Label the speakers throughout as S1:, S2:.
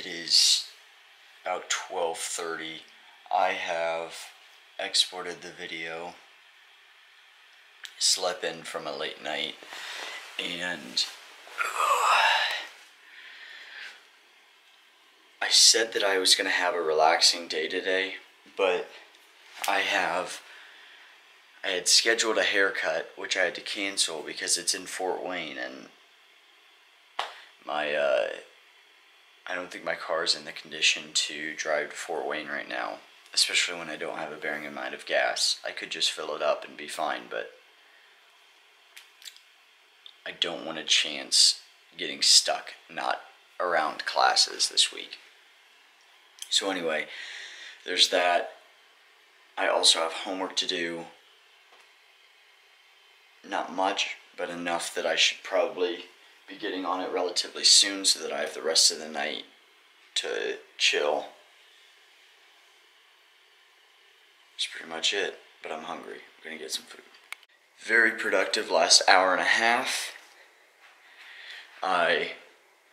S1: it is about 12:30. I have exported the video, slept in from a late night, and I said that I was gonna have a relaxing day today, but I have. I had scheduled a haircut, which I had to cancel because it's in Fort Wayne, and my uh, I don't think my car is in the condition to drive to Fort Wayne right now, especially when I don't have a bearing in mind of gas. I could just fill it up and be fine, but I don't want to chance getting stuck not around classes this week. So anyway, there's that. I also have homework to do. Not much, but enough that I should probably be getting on it relatively soon so that I have the rest of the night to chill. That's pretty much it, but I'm hungry. I'm gonna get some food. Very productive last hour and a half. I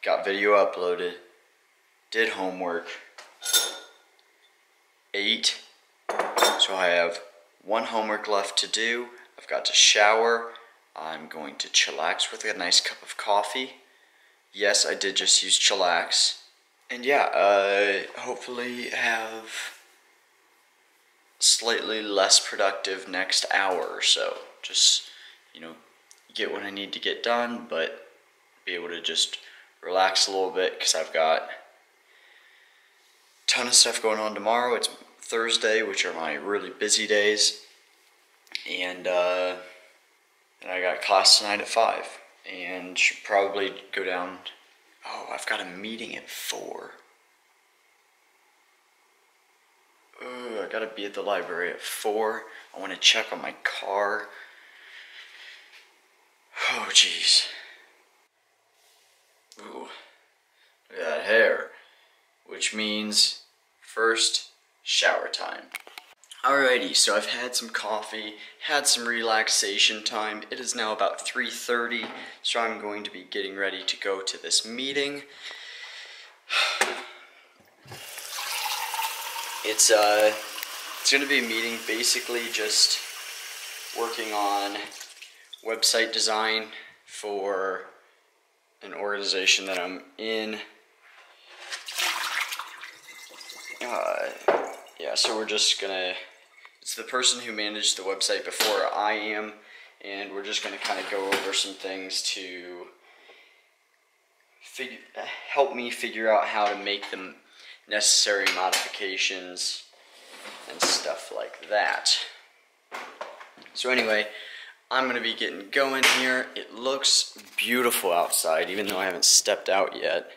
S1: got video uploaded, did homework, ate, so I have one homework left to do. I've got to shower. I'm going to chillax with a nice cup of coffee. Yes, I did just use chillax. And yeah, uh, hopefully have slightly less productive next hour or so. Just, you know, get what I need to get done, but be able to just relax a little bit because I've got a ton of stuff going on tomorrow. It's Thursday, which are my really busy days. And, uh, and I got class tonight at 5. And should probably go down. Oh, I've got a meeting at 4. Ugh, I gotta be at the library at 4. I want to check on my car. Oh, jeez. Ooh, look at that hair. Which means first shower time. Alrighty, so I've had some coffee, had some relaxation time. It is now about 3.30, so I'm going to be getting ready to go to this meeting. It's, uh, it's gonna be a meeting basically just working on website design for an organization that I'm in. Uh, yeah, so we're just gonna. It's the person who managed the website before I am, and we're just gonna kind of go over some things to figure, help me figure out how to make the necessary modifications and stuff like that. So anyway, I'm gonna be getting going here. It looks beautiful outside, even though I haven't stepped out yet.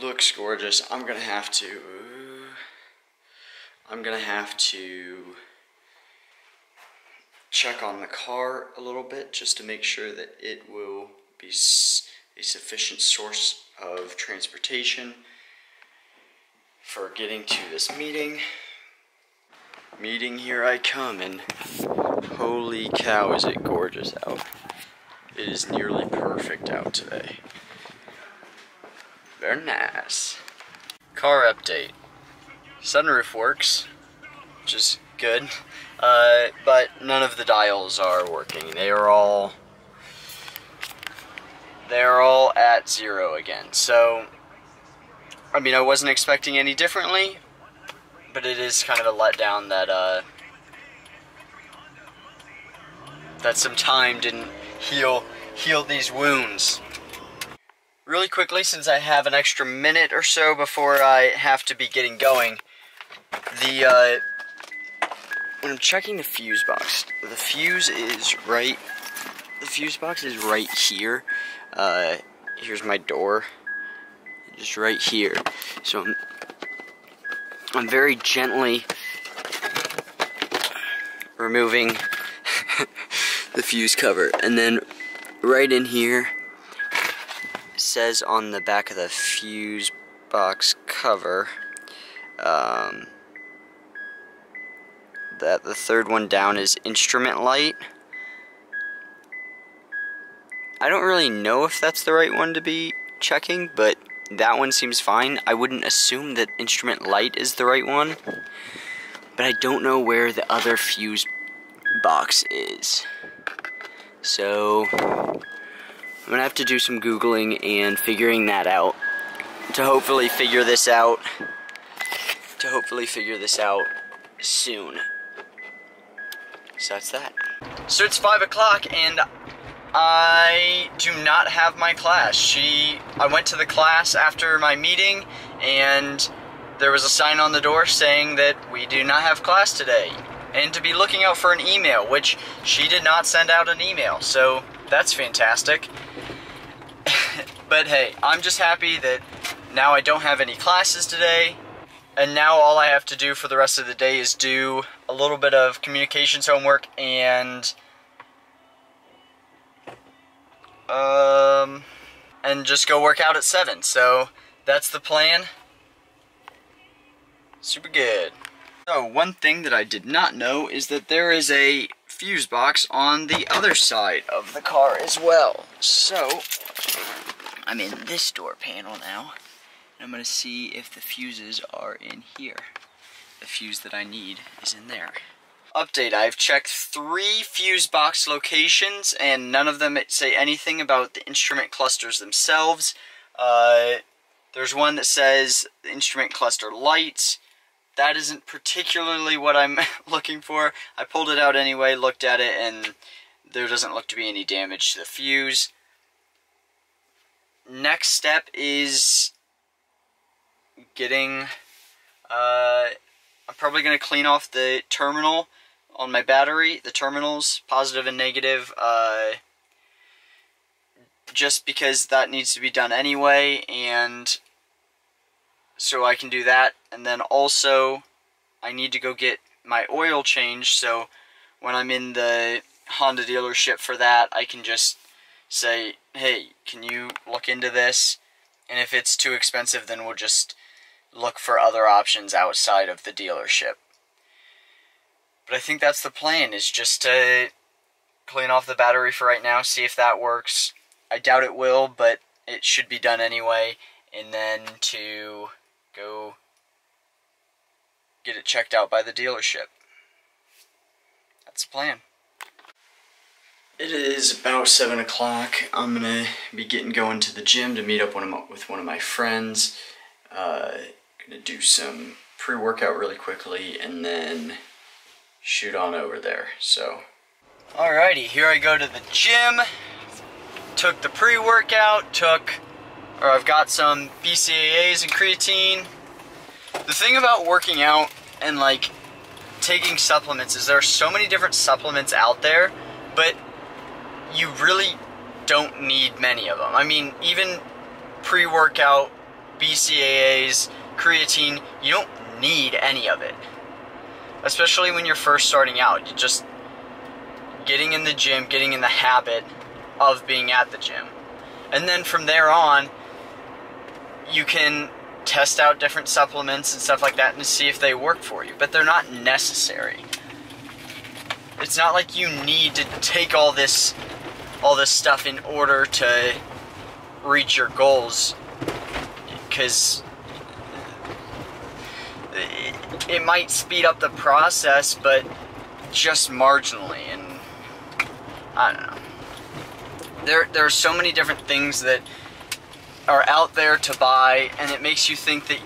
S1: Looks gorgeous. I'm gonna have to. Uh, I'm gonna have to check on the car a little bit just to make sure that it will be a sufficient source of transportation for getting to this meeting. Meeting, here I come, and holy cow, is it gorgeous out! It is nearly perfect out today. Very nice. Car update. Sunroof works, which is good, uh, but none of the dials are working. They are all they're all at zero again. So, I mean, I wasn't expecting any differently, but it is kind of a letdown that uh, that some time didn't heal heal these wounds. Really quickly, since I have an extra minute or so before I have to be getting going, the uh, when I'm checking the fuse box, the fuse is right. The fuse box is right here. Uh, here's my door, just right here. So I'm, I'm very gently removing the fuse cover, and then right in here says on the back of the fuse box cover. Um, that the third one down is instrument light. I don't really know if that's the right one to be checking, but that one seems fine. I wouldn't assume that instrument light is the right one, but I don't know where the other fuse box is. So, I'm gonna have to do some Googling and figuring that out to hopefully figure this out. To hopefully figure this out soon. So that's that. So it's 5 o'clock and I do not have my class. She, I went to the class after my meeting and there was a sign on the door saying that we do not have class today. And to be looking out for an email, which she did not send out an email. So that's fantastic. but hey, I'm just happy that now I don't have any classes today. And now all I have to do for the rest of the day is do a little bit of communications homework and um and just go work out at 7. So that's the plan. Super good. So one thing that I did not know is that there is a fuse box on the other side of the car as well. So I'm in this door panel now. And I'm going to see if the fuses are in here. The fuse that I need is in there. Update, I've checked three fuse box locations and none of them say anything about the instrument clusters themselves. Uh, there's one that says instrument cluster lights that isn't particularly what I'm looking for. I pulled it out anyway, looked at it, and there doesn't look to be any damage to the fuse. Next step is getting, uh, I'm probably going to clean off the terminal on my battery, the terminals, positive and negative, uh, just because that needs to be done anyway, and so I can do that. And then also, I need to go get my oil changed, so when I'm in the Honda dealership for that, I can just say, hey, can you look into this? And if it's too expensive, then we'll just look for other options outside of the dealership. But I think that's the plan, is just to clean off the battery for right now, see if that works. I doubt it will, but it should be done anyway. And then to go get it checked out by the dealership. That's the plan. It is about 7 o'clock. I'm going to be getting going to the gym to meet up one my, with one of my friends. Uh, going to do some pre-workout really quickly and then shoot on over there. So, Alrighty, here I go to the gym. Took the pre-workout, took or I've got some BCAAs and creatine. The thing about working out and like taking supplements is there are so many different supplements out there, but you really don't need many of them. I mean, even pre-workout, BCAAs, creatine, you don't need any of it. Especially when you're first starting out. You're just getting in the gym, getting in the habit of being at the gym. And then from there on, you can test out different supplements and stuff like that and see if they work for you, but they're not necessary. It's not like you need to take all this all this stuff in order to reach your goals because it might speed up the process, but just marginally. And I don't know. There, there are so many different things that are out there to buy, and it makes you think that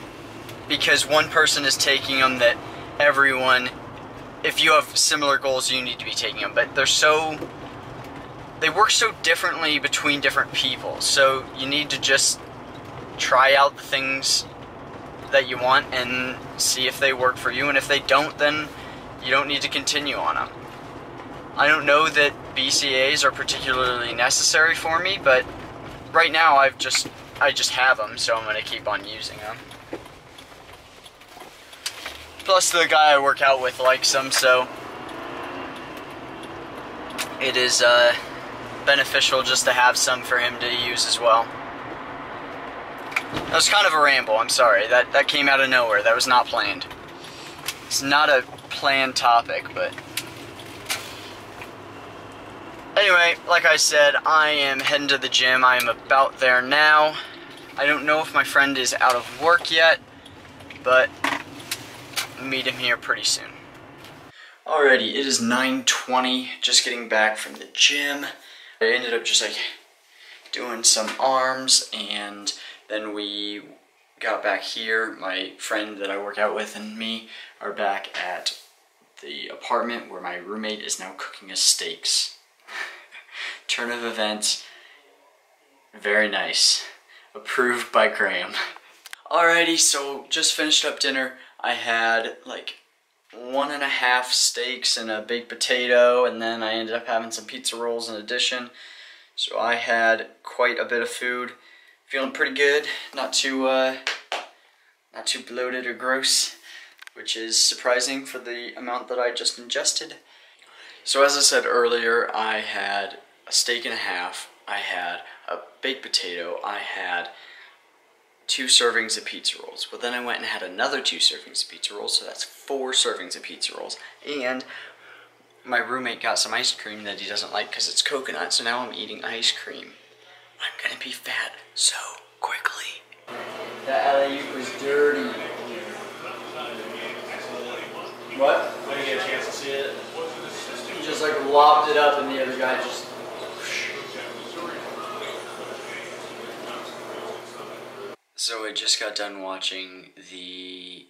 S1: because one person is taking them, that everyone, if you have similar goals, you need to be taking them. But they're so, they work so differently between different people. So you need to just try out the things that you want and see if they work for you. And if they don't, then you don't need to continue on them. I don't know that BCAAs are particularly necessary for me, but right now I've just I just have them, so I'm to keep on using them. Plus, the guy I work out with likes them, so it is uh, beneficial just to have some for him to use as well. That was kind of a ramble, I'm sorry. That, that came out of nowhere. That was not planned. It's not a planned topic, but anyway, like I said, I am heading to the gym. I am about there now. I don't know if my friend is out of work yet, but meet him here pretty soon. Alrighty, it is 9.20, just getting back from the gym. I ended up just like doing some arms and then we got back here. My friend that I work out with and me are back at the apartment where my roommate is now cooking us steaks. Turn of events, very nice. Approved by Graham. Alrighty, so just finished up dinner. I had like one and a half steaks and a baked potato, and then I ended up having some pizza rolls in addition. So I had quite a bit of food. Feeling pretty good, not too, uh, not too bloated or gross, which is surprising for the amount that I just ingested. So as I said earlier, I had a steak and a half, I had a baked potato, I had two servings of pizza rolls. Well, then I went and had another two servings of pizza rolls, so that's four servings of pizza rolls. And my roommate got some ice cream that he doesn't like because it's coconut, so now I'm eating ice cream. I'm gonna be fat so quickly. That alley was dirty. What?
S2: I didn't get a chance to see it.
S1: He just like lobbed it up and the other guy just So I just got done watching the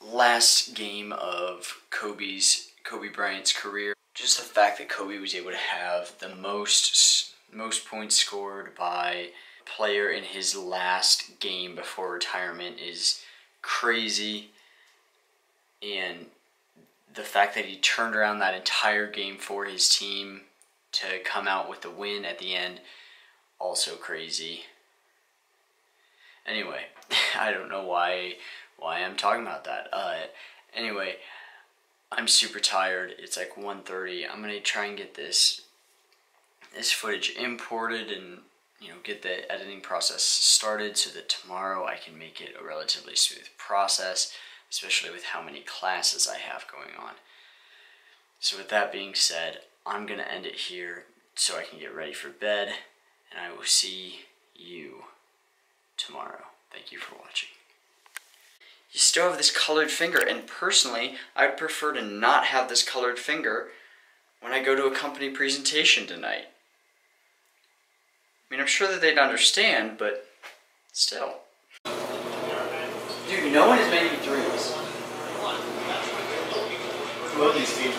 S1: last game of Kobe's Kobe Bryant's career. Just the fact that Kobe was able to have the most most points scored by player in his last game before retirement is crazy. And the fact that he turned around that entire game for his team to come out with the win at the end also crazy. Anyway, I don't know why why I'm talking about that. Uh, anyway, I'm super tired. It's like 1.30. I'm gonna try and get this this footage imported and you know get the editing process started so that tomorrow I can make it a relatively smooth process, especially with how many classes I have going on. So with that being said, I'm gonna end it here so I can get ready for bed, and I will see you tomorrow. Thank you for watching. You still have this colored finger, and personally, I'd prefer to not have this colored finger when I go to a company presentation tonight. I mean, I'm sure that they'd understand, but still. Dude, no one is making threes.
S2: Look, these teams